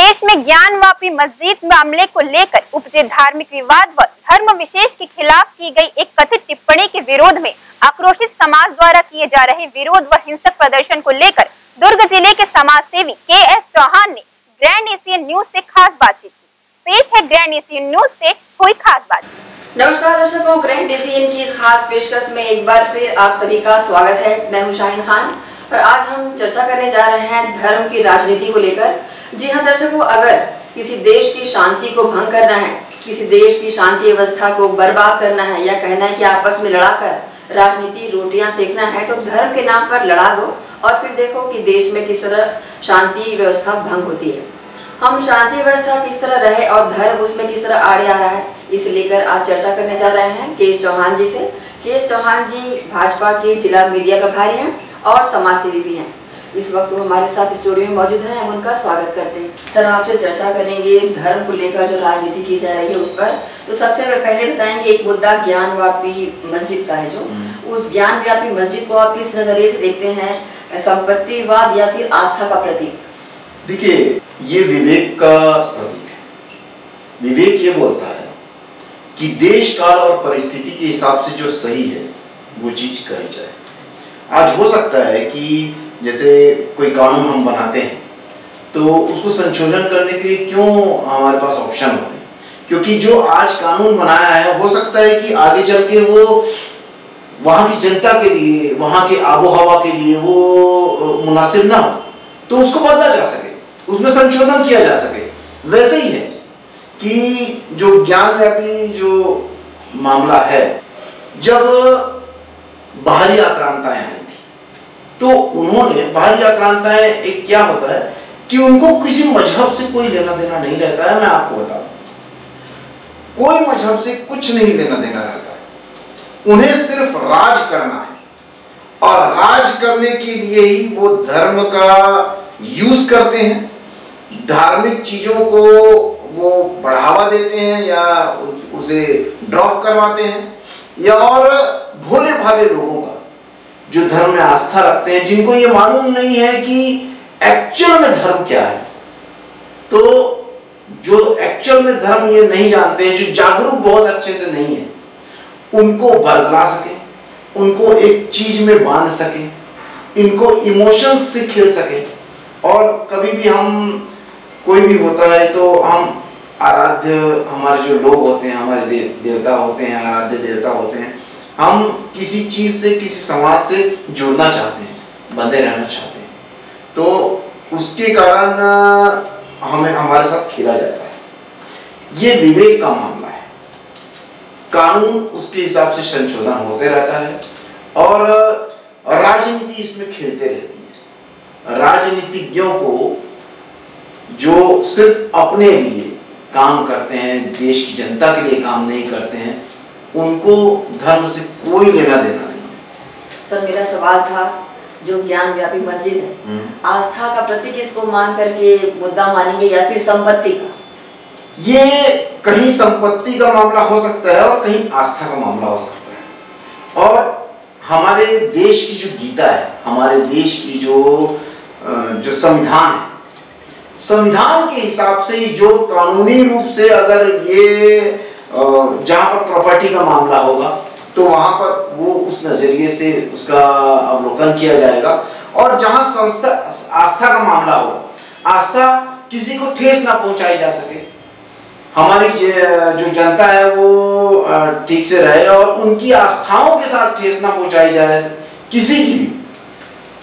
पेश में ज्ञानवापी मस्जिद मामले को लेकर उपजे धार्मिक विवाद व धर्म विशेष के खिलाफ की गई एक कथित टिप्पणी के विरोध में आक्रोशित समाज द्वारा किए जा रहे विरोध व हिंसक प्रदर्शन को लेकर दुर्ग ज़िले के समाज सेवी के एस चौहान ने ग्रैंड एशियन न्यूज़ से खास बातचीत की। पेश है ग्रैंड एशियन न्यूज़ से हुई खास बातचीत। नमस्कार दर्शकों, ग्रैंड एशियन की इस खास पेशकश में एक बार फिर आप सभी का स्वागत है। मैं हूँ शाहिन खान और आज हम चर्चा करने जा रहे हैं धर्म की राजनीति को लेकर। जी हाँ दर्शकों, अगर किसी देश की शांति को भंग करना है, किसी देश की शांति व्यवस्था को बर्बाद करना है या कहना है कि आपस में लड़ाकर राजनीति रोटियाँ सेकना है तो धर्म के नाम पर लड़ा दो और फिर देखो कि देश में किस तरह शांति व्यवस्था भंग होती है। हम शांति व्यवस्था किस तरह रहे और धर्म उसमें किस तरह आड़े आ रहा है, इसे लेकर आज चर्चा करने जा रहे हैं के चौहान जी से। के चौहान जी भाजपा के जिला मीडिया प्रभारी हैं और समाज सेवी भी हैं। इस वक्त वो हमारे साथ स्टूडियो में मौजूद हैं हम उनका स्वागत करते हैं। सर आपसे चर्चा करेंगे धर्म को लेकर जो राजनीति की जा रही है उस पर तो सबसे पहले बताएँगे एक मुद्दा ज्ञान व्यापी मस्जिद का है जो। उस ज्ञान व्यापी मस्जिद को आप किस नज़रिए से देखते हैं संपत्तिवाद या फिर आस्था का प्रतीक? देखिए ये विवेक का प्रतीक है। विवेक ये बोलता है कि देश काल और परिस्थिति के हिसाब से जो सही है वो चीज़ करी जाए। आज हो सकता है कि जैसे कोई कानून हम बनाते हैं तो उसको संशोधन करने के लिए क्यों हमारे पास ऑप्शन होते हैं? क्योंकि जो आज कानून बनाया है, हो सकता है कि आगे चल के वो, वहाँ की जनता के लिए, वहाँ के आबो हवा के लिए वो मुनासिब ना हो तो उसको बदला जा सके, उसमें संशोधन किया जा सके। वैसे ही है कि जो ज्ञान व्यापी जो मामला है, जब बाहरी आक्रांताएँ आई तो उन्होंने बाहरी आक्रांताएँ एक क्या होता है कि उनको किसी मज़हब से कोई लेना देना नहीं रहता है, मैं आपको बता कोई मज़हब से कुछ नहीं लेना देना रहता है। उन्हें सिर्फ़ राज करना है। और राज करने के लिए ही वो धर्म का यूज़ करते हैं। धार्मिक चीज़ों को वो बढ़ावा देते हैं या उसे ड्रॉप करवाते हैं। या और भोले भाले लोगों का जो धर्म में आस्था रखते हैं, जिनको ये मालूम नहीं है कि एक्चुअल में धर्म क्या है। तो जो एक्चुअल में धर्म ये नहीं जानते हैं, जो जागरूक बहुत अच्छे से नहीं है, उनको बरगला सके, उनको एक चीज़ में बाँध सके, इनको इमोशंस से खेल सके। और कभी भी हम, कोई भी होता है तो हम आराध्य, हमारे जो लोग होते हैं, हमारे देवता होते हैं, आराध्य देवता होते हैं हम किसी चीज़ से, किसी समाज से जुड़ना चाहते हैं, बंधे रहना चाहते हैं। तो उसके कारण हमें, हमारे साथ खेला जाता है। ये विवेक का मामला है। कानून उसके हिसाब से संशोधन होते रहता है और राजनीति इसमें खेलते रहती है। राजनीतिज्ञों को जो सिर्फ़ अपने लिए काम करते हैं, देश की जनता के लिए काम नहीं करते हैं उनको धर्म से कोई लेना देना नहीं। है सर मेरा सवाल था जो ज्ञान व्यापी मस्जिद है आस्था का प्रतीक इसको मान करके मुद्दा मानेंगे या फिर संपत्ति का? ये कहीं संपत्ति का मामला हो सकता है और कहीं आस्था का मामला हो सकता है। और हमारे देश की जो गीता है हमारे देश की जो जो संविधान है संविधान के हिसाब से जो कानूनी रूप से अगर ये जहाँ पर प्रॉपर्टी का मामला होगा तो वहाँ पर वो उस नज़रिए से उसका अवलोकन किया जाएगा। और जहाँ संस्था आस्था का मामला होगा आस्था किसी को ठेस ना पहुंचाई जा सके। हमारी जो जनता है वो ठीक से रहे और उनकी आस्थाओं के साथ ठेस ना पहुंचाई जाए किसी की भी।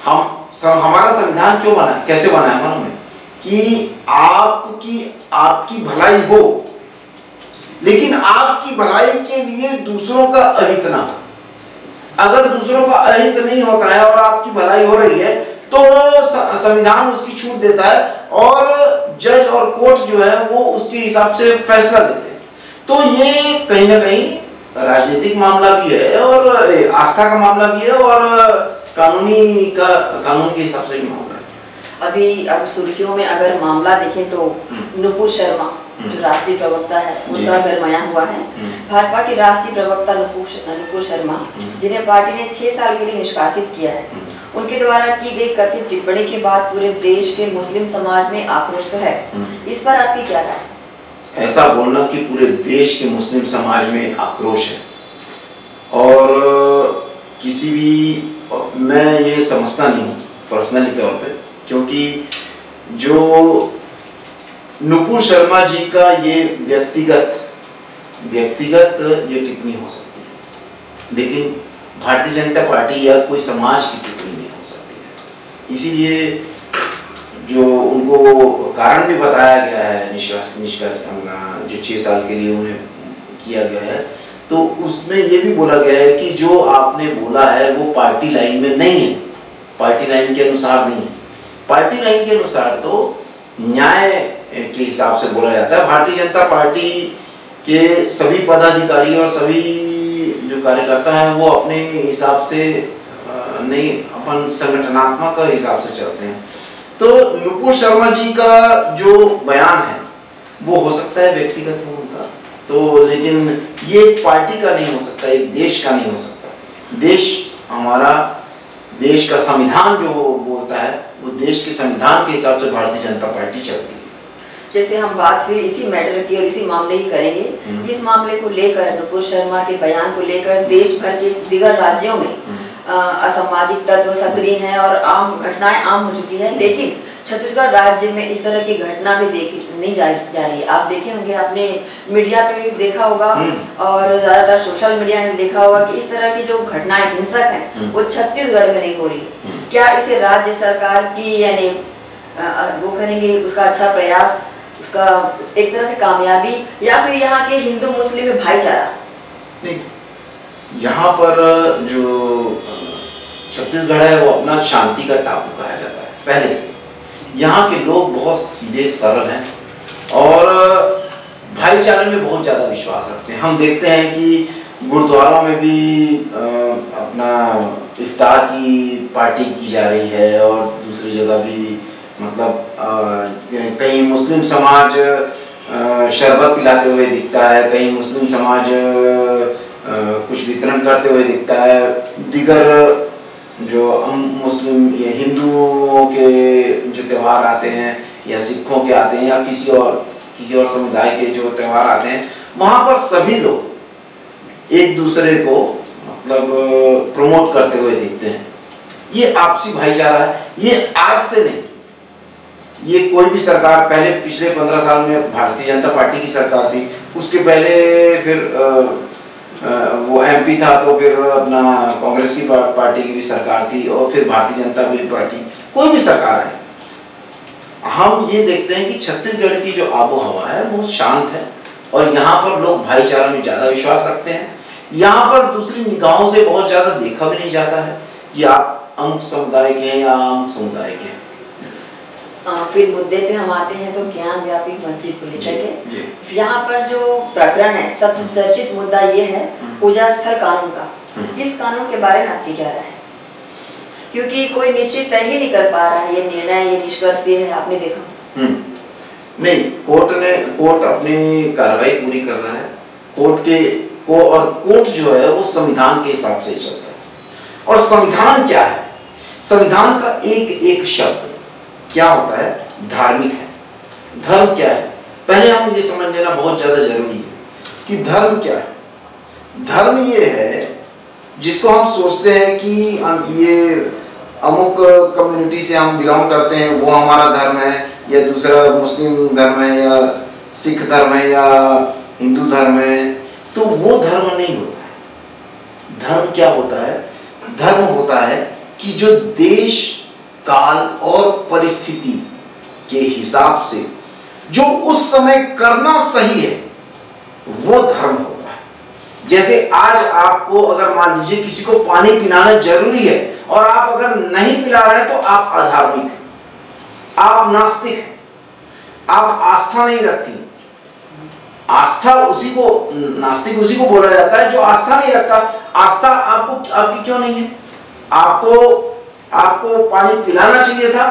हम सम, हमारा संविधान क्यों बना कैसे बना है मालूम है? कि आपकी आपकी भलाई हो लेकिन आपकी भलाई के लिए दूसरों का अहित ना अगर दूसरों का अहित नहीं होता है और आपकी भलाई हो रही है तो संविधान उसकी छूट देता है और जज और कोर्ट जो है वो उसके हिसाब से फैसला देते हैं। तो ये कहीं ना कहीं राजनीतिक मामला भी है और आस्था का मामला भी है और कानूनी का कानून के हिसाब से भी मामला है। अभी अब सुर्खियों में अगर मामला देखें तो नुपुर शर्मा जो राष्ट्रीय प्रवक्ता है उनका गरमाया हुआ है भाजपा के राष्ट्रीय प्रवक्ता नुपुर शर्मा जिन्हें पार्टी ने छह साल के लिए निष्कासित किया है उनके द्वारा की गई कथित टिप्पणी के बाद पूरे देश के मुस्लिम समाज में आक्रोश तो है। हम्म। इस पर आपकी क्या राय? ऐसा बोलना कि पूरे देश के मुस्लिम समाज में आक्रोश है। और किसी भी मैं ये समझता नहीं हूँ पर्सनली तौर पे क्योंकि जो नुपुर शर्मा जी का ये व्यक्तिगत व्यक्तिगत ये टिप्पणी हो सकती है। लेकिन भारतीय जनता पार्टी या कोई समाज की टिप्पणी नहीं हो सकती है। इसीलिए जो उनको कारण भी बताया गया है निष्कर्ष जो छः साल के लिए उन्हें किया गया है तो उसमें ये भी बोला गया है कि जो आपने बोला है वो पार्टी लाइन में नहीं है। पार्टी लाइन के अनुसार नहीं है। पार्टी लाइन के अनुसार तो न्याय के हिसाब से बोला जाता है। भारतीय जनता पार्टी के सभी पदाधिकारी और सभी जो कार्यकर्ता हैं, वो अपने हिसाब से नहीं, अपन संगठनात्मक हिसाब से चलते हैं। तो नुपुर शर्मा जी का जो बयान है, वो हो सकता है व्यक्तिगत हो उनका। तो लेकिन ये एक पार्टी का नहीं हो सकता, एक देश का नहीं हो सकता। देश हमारा, देश का संविधान जो बोलता है, वो देश के संविधान के हिसाब से भारतीय जनता पार्टी चलती है। जैसे हम बात फिर इसी मैटर की और इसी मामले की करेंगे हम्म। इस मामले को लेकर नुपुर शर्मा के बयान को लेकर देश भर के दिगर राज्यों में हम्म। असामाजिक तत्व सक्रिय हैं और आम घटनाएँ आम हो चुकी है लेकिन छत्तीसगढ़ राज्य में इस तरह की घटना भी देखी नहीं जा, जा रही है आप देखे होंगे आपने मीडिया पे भी देखा होगा हम्म। और ज़्यादातर सोशल मीडिया में भी देखा होगा कि इस तरह की जो घटनाएँ हिंसक हैं। वो छत्तीसगढ़ में नहीं हो रही हम्म। क्या इसे राज्य सरकार की यानी वो करेंगे उसका अच्छा प्रयास उसका एक तरह से कामयाबी या फिर यहाँ के हिंदू मुस्लिम में भाईचारा? नहीं, यहाँ पर जो, छत्तीसगढ़ है, वो अपना शांति का टापू कहा जाता है, पहले से। यहाँ के लोग बहुत सीधे, सरल हैं और भाईचारे में बहुत ज़्यादा विश्वास रखते हैं। हम देखते हैं कि गुरुद्वारों में भी अपना इफ्तार की पार्टी की जा रही है और दूसरी जगह भी मतलब कहीं मुस्लिम समाज शरबत पिलाते हुए दिखता है कहीं मुस्लिम समाज कुछ वितरण करते हुए दिखता है। दिगर, जो मुस्लिम, या हिंदुओं के जो त्यौहार आते हैं, या सिखों के आते हैं, या किसी और किसी और समुदाय के जो त्यौहार आते हैं, वहाँ पर सभी लोग एक दूसरे को मतलब प्रमोट करते हुए दिखते हैं। ये आपसी भाईचारा है, ये आज से नहीं। ये कोई भी सरकार पहले पिछले पंद्रह साल में भारतीय जनता पार्टी की सरकार थी उसके पहले फिर अ, अ, वो एमपी था तो फिर अपना कांग्रेस की पार्टी की भी सरकार थी और फिर भारतीय जनता पार्टी कोई भी सरकार है। हम ये देखते हैं कि छत्तीसगढ़ की जो आबो हवा है बहुत शांत है और यहाँ पर लोग भाईचारा में ज़्यादा विश्वास रखते हैं। यहाँ पर दूसरी निगाहों से बहुत ज़्यादा देखा भी नहीं जाता है कि आप अमुक समुदाय के हैं या अमुक समुदाय के हैं। फिर मुद्दे पे हम आते हैं तो ज्ञान व्यापी मस्जिद को लेकर के। यहाँ पर जो प्रकरण है सबसे चर्चित मुद्दा ये है हम्म। पूजा स्थल कानून का। हम्म। इस कानून के बारे में आपकी क्या राय है? क्योंकि कोई निश्चित तय ही नहीं कर पा रहा है ये निर्णय ये निष्कर्ष ये है आपने देखा। हम्म। नहीं कोर्ट ने कोर्ट अपनी कार्रवाई पूरी कर रहा है। कोर्ट के को और कोर्ट जो है वो संविधान के हिसाब से चलता है। और संविधान क्या है? संविधान का एक एक शब्द क्या होता है? धार्मिक है। धर्म क्या है? पहले हम ये समझ लेना बहुत ज़्यादा ज़रूरी है कि धर्म क्या है। धर्म ये है, जिसको हम सोचते हैं कि ये अमुक कम्युनिटी से हम बिलोंग करते हैं, वो हमारा धर्म है, या दूसरा मुस्लिम धर्म है, या सिख धर्म है, या हिंदू धर्म है तो वो धर्म नहीं होता है। धर्म क्या होता है? धर्म होता है कि जो देश काल और परिस्थिति के हिसाब से जो उस समय करना सही है, वो धर्म होता है। जैसे आज आपको अगर मान लीजिए किसी को पानी पिलाना ज़रूरी है और आप अगर नहीं पिला रहे तो आप अधार्मिक हैं। आप नास्तिक हैं। आप आस्था नहीं रखती। आस्था उसी को, नास्तिक उसी को बोला जाता है, जो आस्था नहीं रखता। आस्था आपको, आपकी क्यों नहीं है? आपको आपको पानी पिलाना चाहिए था,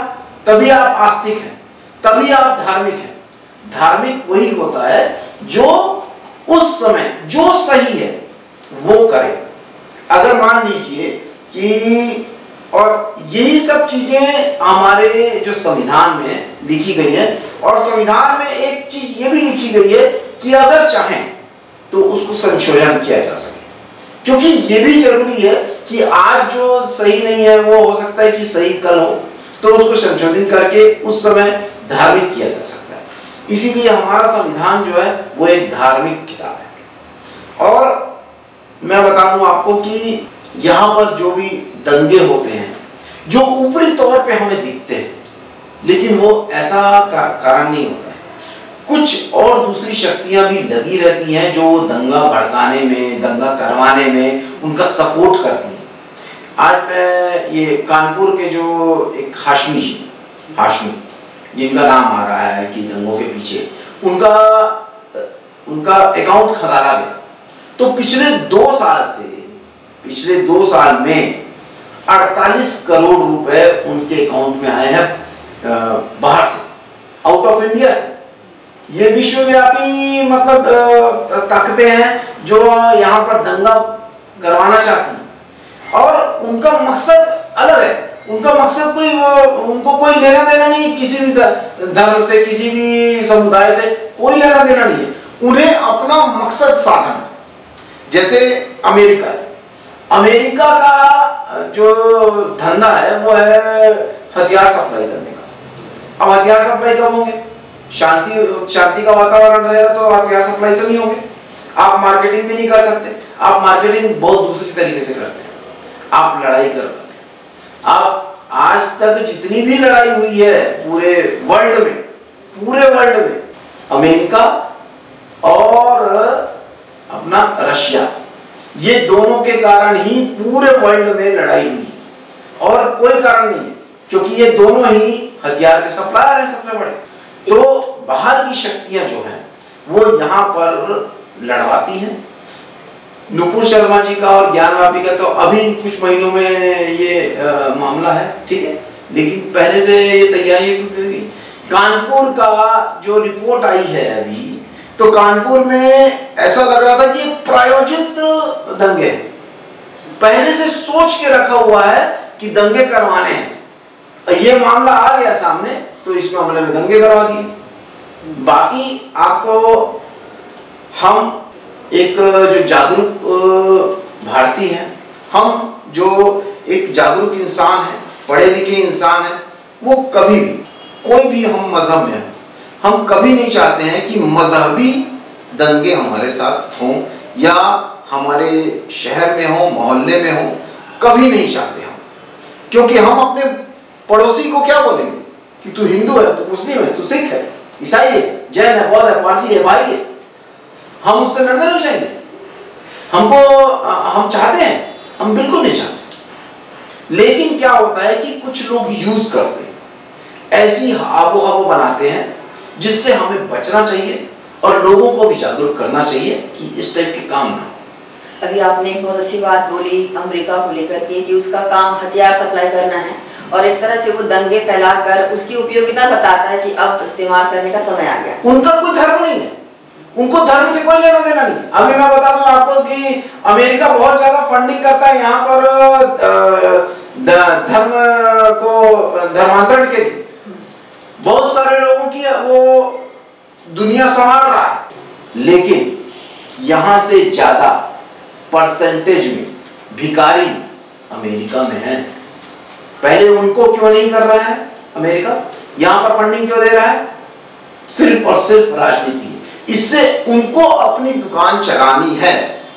तभी आप आस्तिक हैं, तभी आप धार्मिक हैं। धार्मिक वही होता है जो उस समय, जो सही है, वो करे। अगर मान लीजिए कि, और यही सब चीज़ें हमारे जो संविधान में लिखी गई है, और संविधान में एक चीज़ ये भी लिखी गई है कि अगर चाहें तो उसको संशोधन किया जा सके। क्योंकि ये भी ज़रूरी है कि आज जो सही नहीं है वो हो सकता है कि सही कल हो तो उसको संशोधित करके उस समय धार्मिक किया जा सकता है। इसीलिए हमारा संविधान जो है वो एक धार्मिक किताब है। और मैं बता दूँ आपको कि यहाँ पर जो भी दंगे होते हैं जो ऊपरी तौर पे हमें दिखते हैं लेकिन वो ऐसा का, कारण नहीं होता है। कुछ और दूसरी शक्तियाँ भी लगी रहती हैं जो दंगा भड़काने में दंगा करवाने में उनका सपोर्ट करती हैं। आज मैं ये कानपुर के जो एक हाशमी जी, हाशमी, जिनका नाम आ रहा है कि दंगों के पीछे, उनका उनका अकाउंट खगारा गया। तो पिछले दो साल से, पिछले दो साल में 48 करोड़ रुपए उनके अकाउंट में आए हैं बाहर से आउट ऑफ़ इंडिया से। ये विश्वव्यापी मतलब ताकतें हैं जो यहाँ पर दंगा करवाना चाहती हैं। और उनका मकसद अलग है। उनका मकसद कोई उनको कोई लेना देना नहीं किसी भी धर्म से, किसी भी समुदाय से, कोई लेना देना नहीं है। उन्हें अपना मकसद साधन जैसे अमेरिका। अमेरिका का, जो धंधा है, वो है हथियार सप्लाई करने का। अब हथियार सप्लाई कब होंगे? शांति शांति का वातावरण रहेगा तो हथियार सप्लाई तो नहीं होंगे। आप मार्केटिंग भी नहीं कर सकते। आप मार्केटिंग बहुत दूसरी तरीके से करते हैं। आप लड़ाई कर पाते आप आज तक जितनी भी लड़ाई हुई है पूरे वर्ल्ड में, पूरे वर्ल्ड में, अमेरिका और अपना रशिया, ये दोनों के कारण ही पूरे वर्ल्ड में लड़ाई हुई। और कोई कारण नहीं है क्योंकि ये दोनों ही हथियार के सप्लायर हैं सबसे बड़े। तो बाहर की शक्तियाँ जो हैं, वो यहाँ पर लड़वाती हैं। नुपुर शर्मा जी का और ज्ञान ज्ञानवापी का तो अभी कुछ महीनों में ये आ, मामला है ठीक है? लेकिन पहले से ये तैयारी क्योंकि कानपुर का जो रिपोर्ट आई है अभी तो कानपुर में ऐसा लग रहा था कि प्रायोजित दंगे पहले से सोच के रखा हुआ है कि दंगे करवाने हैं। ये मामला आ गया सामने तो इस मामले में दंगे करवा दिए। बाकी आपको हम एक, जो जागरूक भारतीय हैं, हम जो एक जागरूक इंसान है पढ़े लिखे इंसान है, वो कभी भी, कोई भी हम मज़हब में हम कभी नहीं चाहते हैं कि मजहबी दंगे हमारे साथ हों, या हमारे शहर में हो, मोहल्ले में हो, कभी नहीं चाहते हम। क्योंकि हम अपने पड़ोसी को क्या बोलेंगे? कि तू हिंदू है, तू मुस्लिम है, तू सिख है, ईसाई है, जैन है, बौद्ध है, पारसी है, भाई है। हम उससे लड़ने लग जाएँगे। हमको हम चाहते हैं हम बिल्कुल नहीं चाहते। लेकिन क्या होता है कि कुछ लोग यूज़ करते हैं। ऐसी आबो हवा बनाते हैं जिससे हमें बचना चाहिए और लोगों को भी जागरूक करना चाहिए कि इस टाइप के काम ना अभी आपने एक बहुत अच्छी बात बोली अमेरिका को लेकर के कि उसका काम हथियार सप्लाई करना है और एक तरह से वो दंगे फैलाकर उसकी उपयोगिता बताता है कि अब इस्तेमाल करने का समय आ गया। उनका कोई धर्म नहीं है। उनको धर्म से कोई लेना देना नहीं। अभी मैं बता दूँ आपको कि अमेरिका बहुत ज़्यादा फंडिंग करता है यहाँ पर धर्म को, धर्मांतरण के लिए। बहुत सारे लोगों की वो दुनिया संवार रहा है। लेकिन यहाँ से ज़्यादा परसेंटेज में भिकारी अमेरिका में है। पहले उनको क्यों नहीं कर रहा है अमेरिका? यहाँ पर फंडिंग क्यों दे रहा है? सिर्फ़ और सिर्फ़ राजनीति इससे उनको अपनी दुकान चलानी है,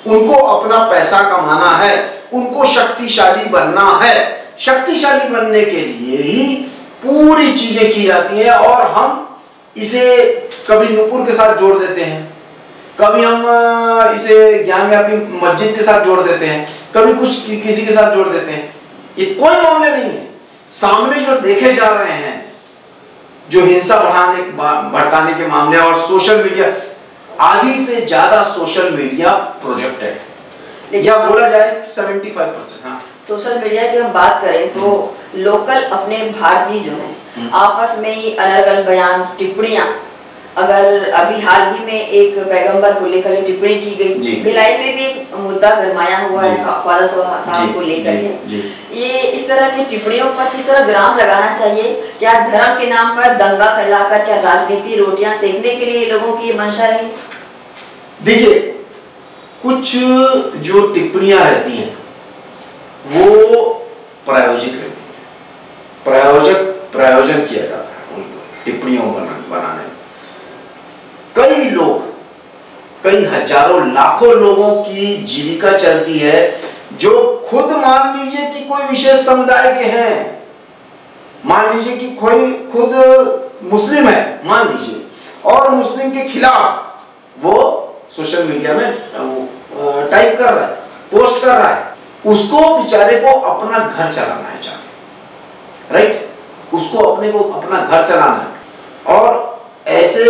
उनको अपना पैसा कमाना है, उनको शक्तिशाली बनना है। शक्तिशाली बनने के लिए ही पूरी चीज़ें की जाती हैं और हम इसे कभी नुपुर के साथ जोड़ देते हैं, कभी हम इसे ज्ञान व्यापी मस्जिद के साथ जोड़ देते हैं, कभी कुछ किसी के साथ जोड़ देते हैं। ये कोई मामले नहीं है। सामने जो देखे जा रहे हैं जो हिंसा बढ़ाने भड़काने के मामले और सोशल मीडिया आधी से ज़्यादा सोशल मीडिया प्रोजेक्टेड या बोला जाए सेवेंटी फाइव परसेंट हाँ। सोशल मीडिया की हम बात करें तो लोकल अपने भारतीय जो हैं हम्म। आपस में ही अलग अलग बयान टिप्पणियाँ अगर अभी हाल ही में एक पैगंबर को लेकर जो टिप्पणी की गई भिलाई में भी एक मुद्दा गरमाया हुआ है। ख्वाजा साहब को लेकर के। ये इस तरह की टिप्पणियों पर किस तरह विराम लगाना चाहिए? क्या धर्म के नाम पर दंगा फैलाकर क्या राजनीति रोटियाँ सेकने के लिए लोगों की मंशा रही? देखिए कुछ जो टिप्पणियाँ रहती हैं वो प्रायोजिक रहती हैं। प्रायोजक प्रायोजन किया जाता है उनको टिप्पणियों बनाने में। कई लोग, कई हज़ारों, लाखों लोगों की जीविका चलती है, जो खुद मान लीजिए कि कोई विशेष समुदाय के हैं। मान लीजिए कि कोई खुद मुस्लिम है, मान लीजिए, और मुस्लिम के खिलाफ वो सोशल मीडिया में टाइप कर रहा है, पोस्ट कर रहा है, उसको बेचारे को अपना घर चलाना है जाके, राइट? उसको अपने को अपना घर चलाना है। और ऐसे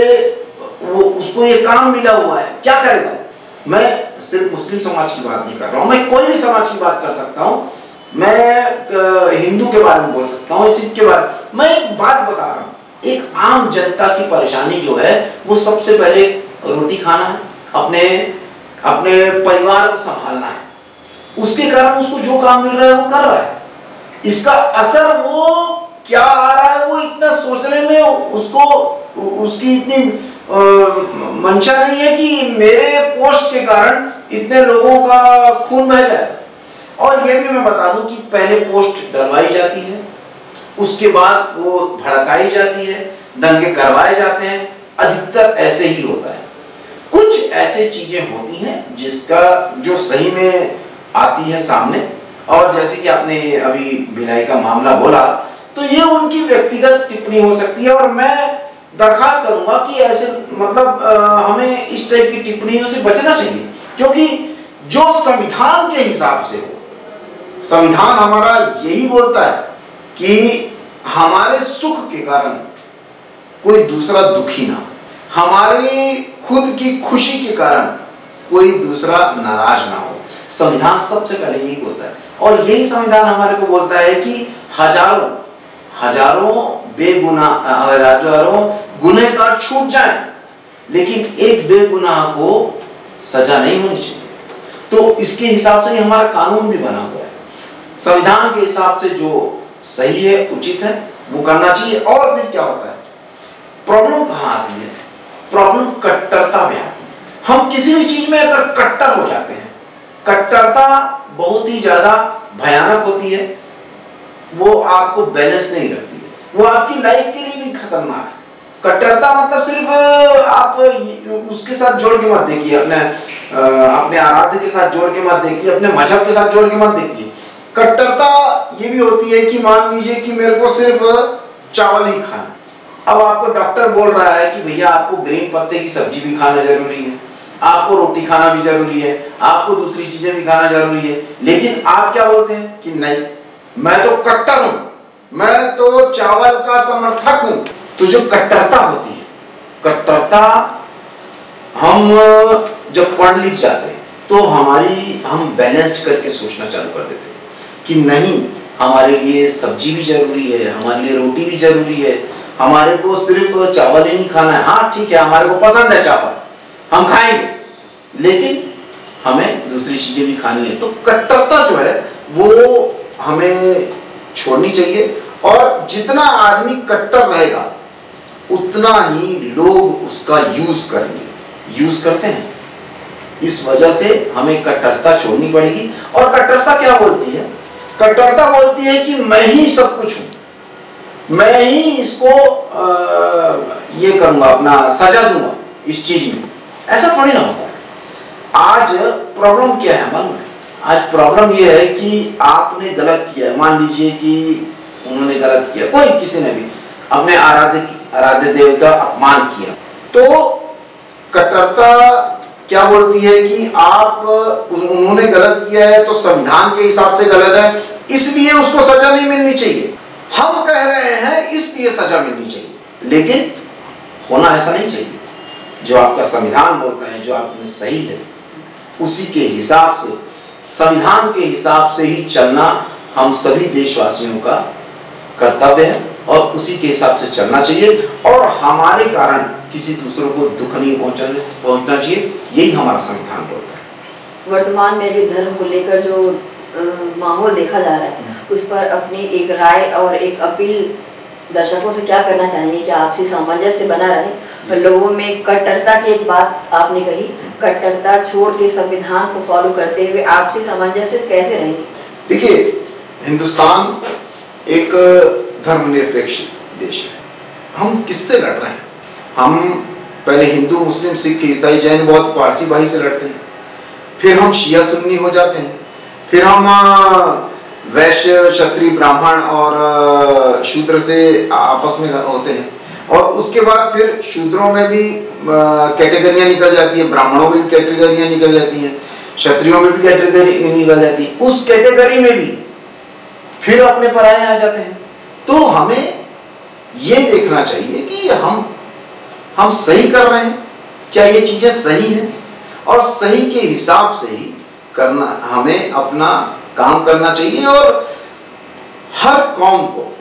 वो, उसको ये काम मिला हुआ है। क्या करेगा? मैं सिर्फ़ मुस्लिम समाज की बात नहीं कर रहा हूँ, मैं कोई भी समाज की बात कर सकता हूँ। मैं हिंदू के बारे में बोल सकता हूँ, सिख के बारे में। मैं एक बात बता रहा हूँ, एक आम जनता की परेशानी जो है, वो सबसे पहले रोटी खाना है, अपने अपने परिवार को संभालना है। उसके कारण उसको जो काम मिल रहा है, वो कर रहा है। इसका असर वो क्या आ रहा है, वो इतना सोचने में, उसको, उसकी इतनी मंशा नहीं है कि मेरे पोस्ट के कारण इतने लोगों का खून बह जाए। और ये भी मैं बता दूँ कि पहले पोस्ट डलवाई जाती है, उसके बाद वो भड़काई जाती है, दंगे करवाए जाते हैं, अधिकतर ऐसे ही होता है। कुछ ऐसे चीज़ें होती हैं जिसका जो सही में आती है सामने। और जैसे कि आपने अभी भिलाई का मामला बोला तो ये उनकी व्यक्तिगत टिप्पणी हो सकती है और मैं दरखास्त करूँगा कि ऐसे मतलब हमें इस टाइप की टिप्पणियों से बचना चाहिए। क्योंकि जो संविधान के हिसाब से हो, संविधान हमारा यही बोलता है कि हमारे सुख के कारण कोई दूसरा दुखी ना। हमारी खुद की खुशी के कारण कोई दूसरा नाराज़ ना हो। संविधान सबसे पहले यही बोलता है। और यही संविधान हमारे को बोलता है कि हज़ारों हज़ारों बेगुनाह हज़ारों गुनहगार छूट जाए, लेकिन एक बेगुनाह को सजा नहीं होनी चाहिए। तो इसके हिसाब से हमारा कानून भी बना हुआ है। संविधान के हिसाब से जो सही है, उचित है, वो करना चाहिए। और भी क्या होता है? प्रॉब्लम कहाँ आती है? प्रॉब्लम कट्टरता में आती है। हम किसी भी चीज़ में अगर कट्टर हो जाते हैं, कट्टरता बहुत ही ज़्यादा भयानक होती है। वो आपको बैलेंस नहीं रखती वो आपकी लाइफ के लिए भी खतरनाक है। कट्टरता मतलब सिर्फ़ आप उसके साथ जोड़ के मत देखिए, अपने अपने आराध्य के साथ जोड़ के मत देखिए, अपने मज़हब के साथ जोड़ के मत देखिए। कट्टरता ये भी होती है कि मान लीजिए कि मेरे को सिर्फ़ चावल ही खाना अब आपको डॉक्टर बोल रहा है कि भैया आपको ग्रीन पत्ते की सब्ज़ी भी खाना ज़रूरी है, आपको रोटी खाना भी ज़रूरी है, आपको दूसरी चीज़ें भी खाना ज़रूरी है। लेकिन आप क्या बोलते हैं कि नहीं, मैं तो कट्टर हूँ। मैं तो चावल का समर्थक हूँ। तो जो कट्टरता होती है। कट्टरता हम, जब पढ़ लिख जाते तो हमारी, हम बैलेंस्ड करके सोचना चालू कर देते। कि नहीं, हमारे लिए सब्ज़ी भी ज़रूरी है, हमारे लिए रोटी भी ज़रूरी है। हमारे को सिर्फ़ चावल ही नहीं खाना है। हाँ ठीक है, हमारे को पसंद है चावल। हम खाएँगे। लेकिन हमें दूसरी चीज़ें भी खानी है। तो कट्टरता जो है, वो हमें छोड़नी चाहिए। और जितना आदमी कट्टर रहेगा उतना ही लोग उसका यूज़ करेंगे। यूज़ करते हैं। इस वजह से हमें कट्टरता छोड़नी पड़ेगी। और कट्टरता क्या बोलती है? कट्टरता बोलती है कि मैं ही सब कुछ हूँ। मैं ही इसको आ, ये करूँगा अपना सजा दूँगा इस चीज़ में। ऐसा थोड़ी ना होता है। आज प्रॉब्लम क्या है? मालूम है? आज प्रॉब्लम ये है कि आपने गलत किया मान लीजिए कि उन्होंने गलत किया। कोई किसी ने भी अपने आराध्य आराध्य देव का अपमान किया। तो कट्टरता क्या बोलती है कि आप उन्होंने गलत किया है तो संविधान के हिसाब से गलत है, इसलिए उसको सजा नहीं मिलनी चाहिए। हम कह रहे हैं, इसलिए सजा मिलनी चाहिए। लेकिन होना ऐसा नहीं चाहिए। जो आपका संविधान बोलता है, जो आपने सही है, उसी के हिसाब से, संविधान के हिसाब से ही चलना हम सभी देशवासियों का कर्तव्य है और उसी के हिसाब से चलना चाहिए और हमारे कारण किसी दूसरों को दुख नहीं पहुँचाने पहुँचना चाहिए यही हमारा संविधान बोलता है। वर्तमान में भी धर्म को लेकर जो माहौल देखा जा रहा है उस पर अपनी एक राय और एक अपील दर्शकों से क्या करना चाहेंगे कि आपसी सामंजस्य बना रहे? और लोगों में कट्टरता की एक बात आपने कही कट्टरता छोड़ के संविधान को फॉलो करते हुए आपसी सामंजस्य कैसे रहेंगे? देखिए हिंदुस्तान एक धर्मनिरपेक्ष देश है। हम किससे लड़ रहे हैं? हम पहले हिंदू, मुस्लिम, सिख, ईसाई, जैन, बौद्ध, पारसी भाई से लड़ते हैं। फिर हम शिया, सुन्नी हो जाते हैं। फिर हम वैश्य, क्षत्रिय, ब्राह्मण और शूद्र से आपस में होते हैं। और उसके बाद फिर शूद्रों में भी कैटेगरियाँ निकल जाती हैं। ब्राह्मणों में भी कैटेगरियाँ निकल जाती हैं। क्षत्रियों में भी कैटेगरी निकल जाती है। उस कैटेगरी में भी फिर अपने पराये आ जाते हैं। तो हमें ये देखना चाहिए कि हम हम सही कर रहे हैं। क्या ये चीज़ें सही हैं? और सही के हिसाब से ही करना, हमें अपना काम करना चाहिए और हर कौम को,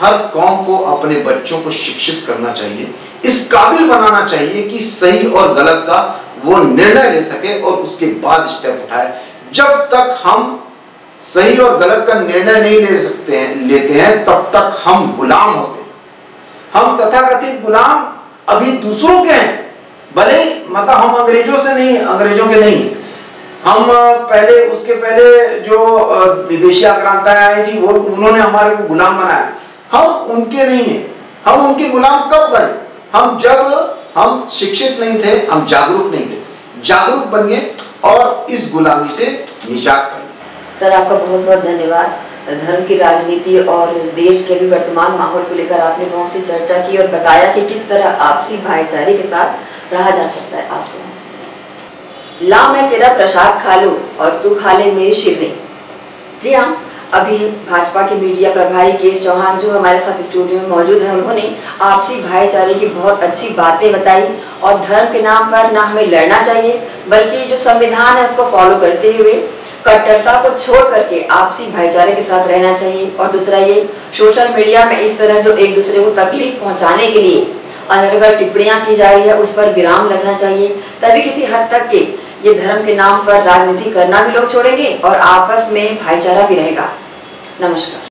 हर कौम को अपने बच्चों को शिक्षित करना चाहिए। इस काबिल बनाना चाहिए कि सही और गलत का वो निर्णय ले सके और उसके बाद स्टेप उठाए। जब तक हम सही और गलत का निर्णय नहीं ले सकते हैं, लेते हैं, तब तक हम गुलाम होते हैं। हम तथाकथित गुलाम अभी दूसरों के हैं, भले मतलब हम अंग्रेज़ों से नहीं, अंग्रेज़ों के नहीं। हम पहले, उसके पहले जो विदेशी आक्रांताएँ आई थी, वो उन्होंने हमारे को गुलाम बनाया। हम उनके नहीं हैं। हम उनके गुलाम कब बने? हम जब, हम शिक्षित नहीं थे, हम जागरूक नहीं थे। जागरूक बन गए और इस गुलामी से निजात सर, आपका बहुत बहुत धन्यवाद। धर्म की राजनीति और देश के भी वर्तमान माहौल को लेकर आपने बहुत सी चर्चा की और बताया कि किस तरह आपसी भाईचारे के साथ रहा जा सकता है। आपसे ला, मैं तेरा प्रसाद खा लूँ और तू खा ले मेरी शिरनी जी हाँ अभी भाजपा के मीडिया प्रभारी केस चौहान जो हमारे साथ स्टूडियो में मौजूद है, उन्होंने आपसी भाईचारे की बहुत अच्छी बातें बताई और धर्म के नाम पर ना हमें लड़ना चाहिए, बल्कि जो संविधान है उसको फॉलो करते हुए कट्टरता को छोड़ करके आपसी भाईचारे के साथ रहना चाहिए। और दूसरा ये सोशल मीडिया में इस तरह जो एक दूसरे को तकलीफ़ पहुँचाने के लिए अनर्गल टिप्पणियाँ की जा रही है, उस पर विराम लगना चाहिए। तभी किसी हद तक के ये धर्म के नाम पर राजनीति करना भी लोग छोड़ेंगे और आपस में भाईचारा भी रहेगा। नमस्कार।